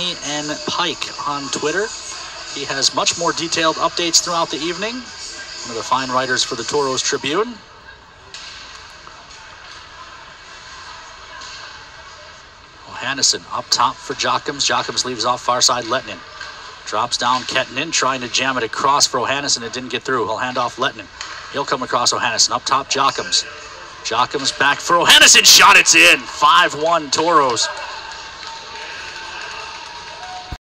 Jamie N. Pike on Twitter. He has much more detailed updates throughout the evening. One of the fine writers for the Tauros Tribune. Hannison up top for Jockums. Jockums leaves off far side Lettinen. Drops down Kettinen, trying to jam it across for O'Hanisain. It didn't get through. He'll hand off Lettinen. He'll come across O'Hanisain. Up top, Jockums. Jockums back for O'Hanisain. Shot it's in. 5 1 Tauros.